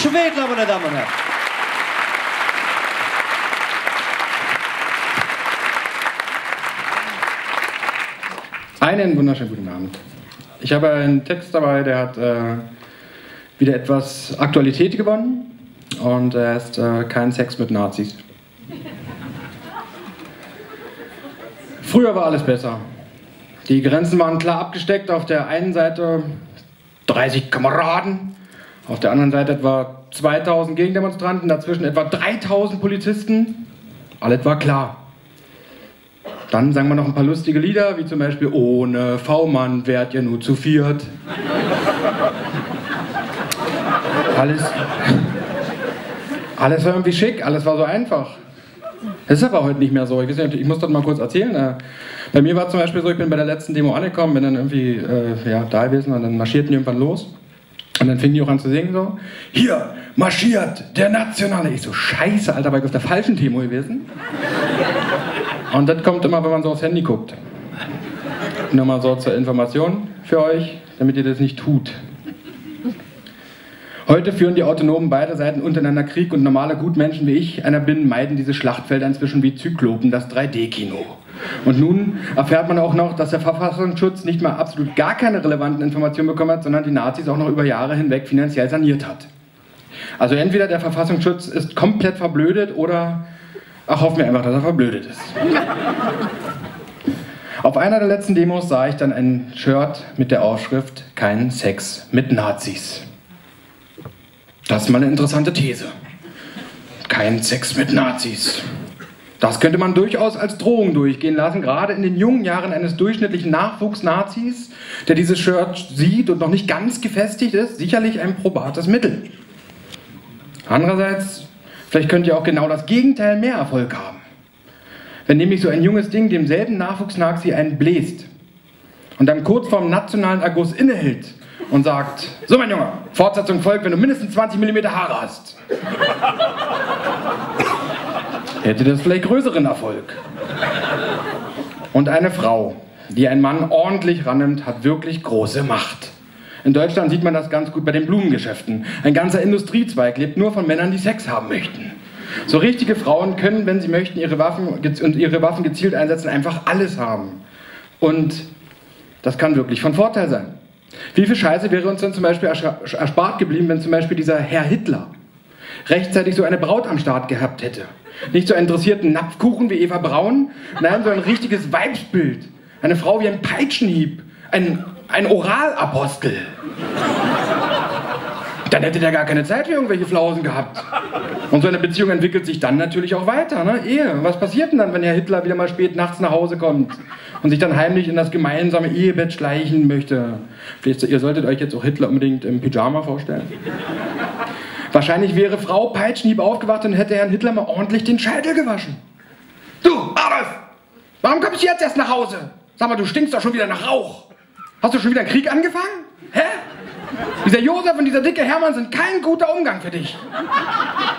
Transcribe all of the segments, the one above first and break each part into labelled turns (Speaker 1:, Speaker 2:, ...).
Speaker 1: Schwedler, meine Damen und Herren.
Speaker 2: Einen wunderschönen guten Abend. Ich habe einen Text dabei, der hat äh, wieder etwas Aktualität gewonnen und er ist äh, kein Sex mit Nazis. Früher war alles besser. Die Grenzen waren klar abgesteckt. Auf der einen Seite 30 Kameraden, auf der anderen Seite etwa 2000 Gegendemonstranten, dazwischen etwa 3000 Polizisten. Alles war klar. Dann sagen wir noch ein paar lustige Lieder, wie zum Beispiel Ohne V-Mann wärt ihr nur zu viert. Alles, alles war irgendwie schick, alles war so einfach. Das ist aber heute nicht mehr so. Ich, nicht, ich muss das mal kurz erzählen. Äh, bei mir war zum Beispiel so, ich bin bei der letzten Demo angekommen, bin dann irgendwie äh, ja, da gewesen und dann marschierten die irgendwann los. Und dann fingen die auch an zu singen so, hier marschiert der Nationale. Ich so, scheiße, Alter, war ich auf der falschen Demo gewesen. Und das kommt immer, wenn man so aufs Handy guckt. Nur mal so zur Information für euch, damit ihr das nicht tut. Heute führen die Autonomen beider Seiten untereinander Krieg und normale Gutmenschen wie ich, einer bin, meiden diese Schlachtfelder inzwischen wie Zyklopen, das 3D-Kino. Und nun erfährt man auch noch, dass der Verfassungsschutz nicht mal absolut gar keine relevanten Informationen bekommen hat, sondern die Nazis auch noch über Jahre hinweg finanziell saniert hat. Also entweder der Verfassungsschutz ist komplett verblödet oder ach, hoffen wir einfach, dass er verblödet ist. Auf einer der letzten Demos sah ich dann ein Shirt mit der Aufschrift Kein Sex mit Nazis. Das ist mal eine interessante These. Kein Sex mit Nazis. Das könnte man durchaus als Drohung durchgehen lassen, gerade in den jungen Jahren eines durchschnittlichen Nachwuchs-Nazis, der dieses Shirt sieht und noch nicht ganz gefestigt ist, sicherlich ein probates Mittel. Andererseits, vielleicht könnt ihr auch genau das Gegenteil mehr Erfolg haben. Wenn nämlich so ein junges Ding demselben Nachwuchs-Nazi einen bläst und dann kurz vorm nationalen Erguss innehält und sagt, so mein Junge, Fortsetzung folgt, wenn du mindestens 20 mm Haare hast. Hätte das vielleicht größeren Erfolg. Und eine Frau, die einen Mann ordentlich rannimmt, hat wirklich große Macht. In Deutschland sieht man das ganz gut bei den Blumengeschäften. Ein ganzer Industriezweig lebt nur von Männern, die Sex haben möchten. So richtige Frauen können, wenn sie möchten, ihre Waffen und ihre Waffen gezielt einsetzen, einfach alles haben. Und das kann wirklich von Vorteil sein. Wie viel Scheiße wäre uns denn zum Beispiel erspart geblieben, wenn zum Beispiel dieser Herr Hitler rechtzeitig so eine Braut am Start gehabt hätte? Nicht so einen interessierten Napfkuchen wie Eva Braun, nein, so ein richtiges Weibsbild. Eine Frau wie ein Peitschenhieb, ein, ein Oralapostel. Dann hätte der gar keine Zeit für irgendwelche Flausen gehabt. Und so eine Beziehung entwickelt sich dann natürlich auch weiter, ne? Ehe. Was passiert denn dann, wenn Herr Hitler wieder mal spät nachts nach Hause kommt und sich dann heimlich in das gemeinsame Ehebett schleichen möchte? Vielleicht, ihr solltet euch jetzt auch Hitler unbedingt im Pyjama vorstellen. Wahrscheinlich wäre Frau Peitschenhieb aufgewacht und hätte Herrn Hitler mal ordentlich den Scheitel gewaschen. Du, Adolf! Warum kommst du jetzt erst nach Hause? Sag mal, du stinkst doch schon wieder nach Rauch. Hast du schon wieder einen Krieg angefangen? Hä? Dieser Josef und dieser dicke Hermann sind kein guter Umgang für dich.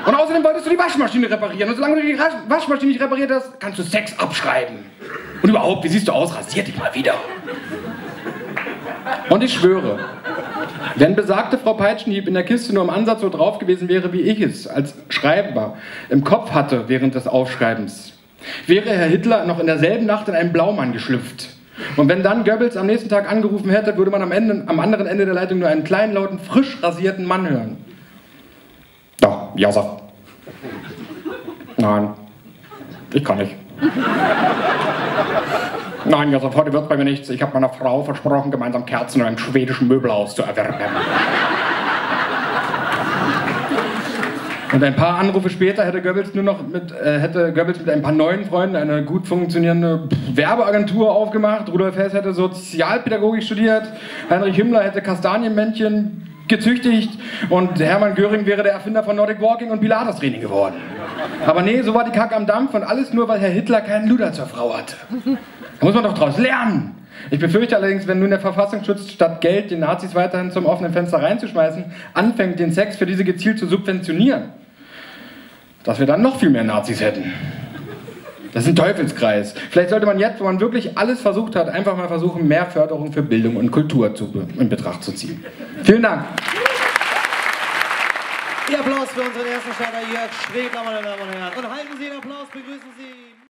Speaker 2: Und außerdem wolltest du die Waschmaschine reparieren. Und solange du die Waschmaschine nicht repariert hast, kannst du Sex abschreiben. Und überhaupt, wie siehst du aus? Rasier dich mal wieder. Und ich schwöre, wenn besagte Frau Peitschenhieb in der Kiste nur im Ansatz so drauf gewesen wäre, wie ich es als Schreiber im Kopf hatte während des Aufschreibens, wäre Herr Hitler noch in derselben Nacht in einen Blaumann geschlüpft. Und wenn dann Goebbels am nächsten Tag angerufen hätte, würde man am, Ende, am anderen Ende der Leitung nur einen kleinen, lauten, frisch rasierten Mann hören. Ja, Josef. Nein, ich kann nicht. Nein, Josef, heute wird bei mir nichts. Ich habe meiner Frau versprochen, gemeinsam Kerzen in einem schwedischen Möbelhaus zu erwerben. Und ein paar Anrufe später hätte Goebbels nur noch mit, äh, hätte Goebbels mit ein paar neuen Freunden eine gut funktionierende Werbeagentur aufgemacht. Rudolf Hess hätte Sozialpädagogik studiert. Heinrich Himmler hätte Kastanienmännchen gezüchtigt und Hermann Göring wäre der Erfinder von Nordic Walking und Pilates-Training geworden. Aber nee, so war die Kacke am Dampf und alles nur, weil Herr Hitler keinen Luder zur Frau hatte. Da muss man doch draus lernen. Ich befürchte allerdings, wenn nun der Verfassungsschutz statt Geld den Nazis weiterhin zum offenen Fenster reinzuschmeißen, anfängt, den Sex für diese gezielt zu subventionieren, dass wir dann noch viel mehr Nazis hätten. Das ist ein Teufelskreis. Vielleicht sollte man jetzt, wo man wirklich alles versucht hat, einfach mal versuchen, mehr Förderung für Bildung und Kultur zu, in Betracht zu ziehen. Vielen Dank.
Speaker 1: Applaus für unseren ersten Starter Jörg Strebler, meine Damen und Herren. Und halten Sie den Applaus, begrüßen Sie